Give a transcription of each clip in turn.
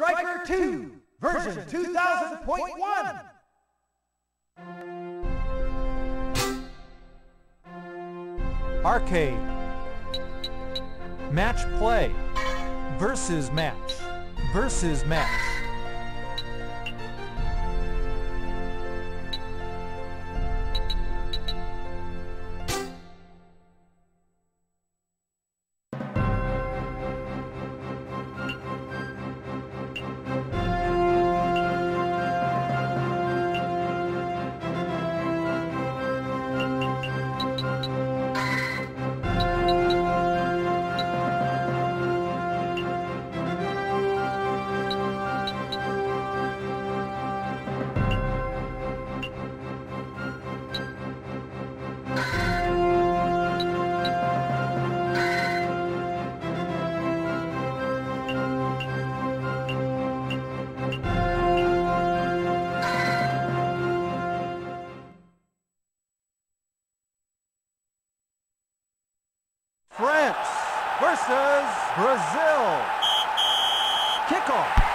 Striker 2, version 2000.1. Arcade. Match play. Versus match. Versus match. France versus Brazil. Kickoff.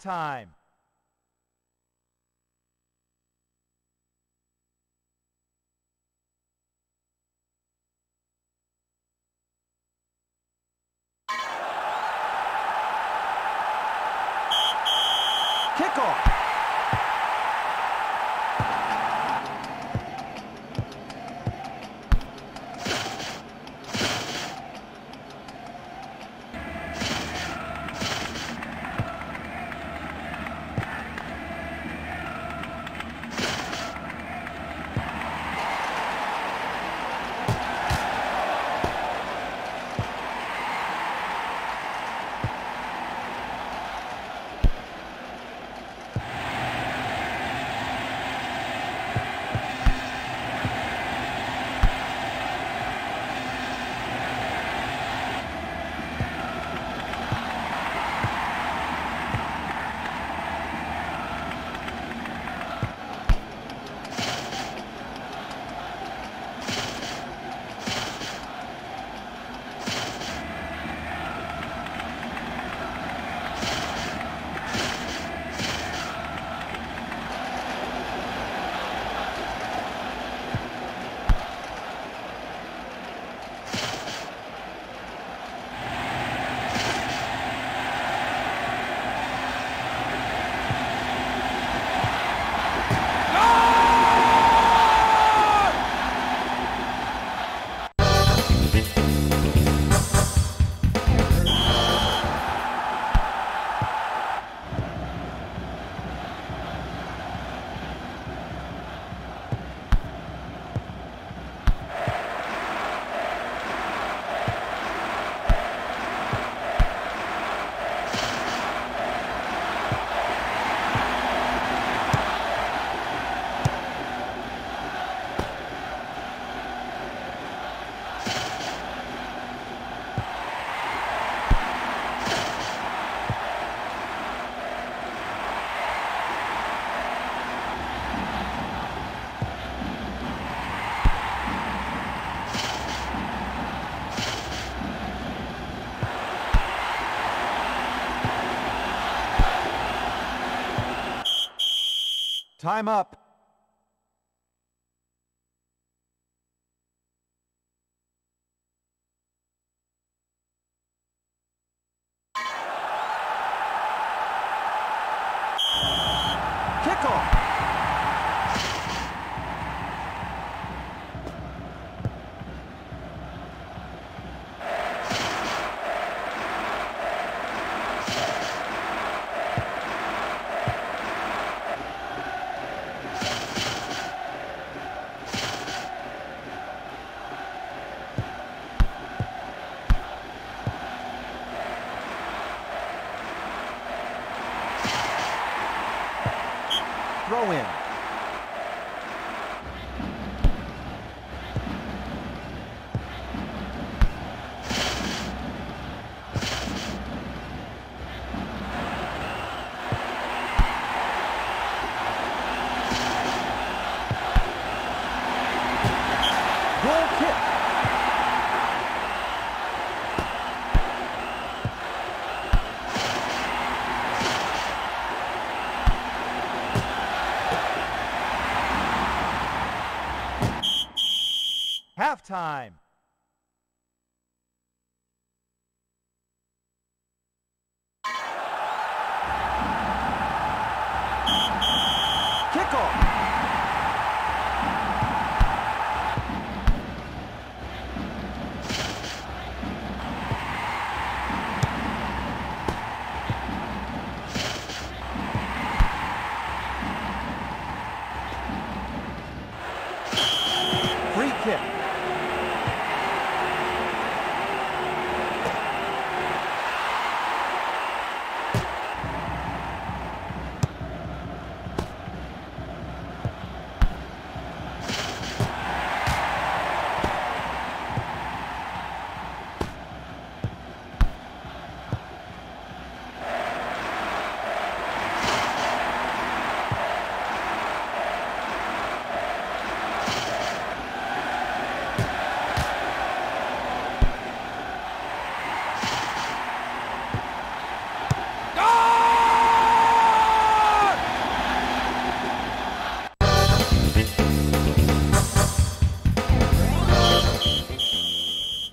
Halftime. Kickoff. Time up. Kickoff. Throw in. Halftime.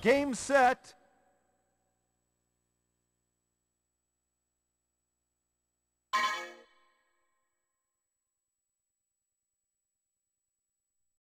Game set.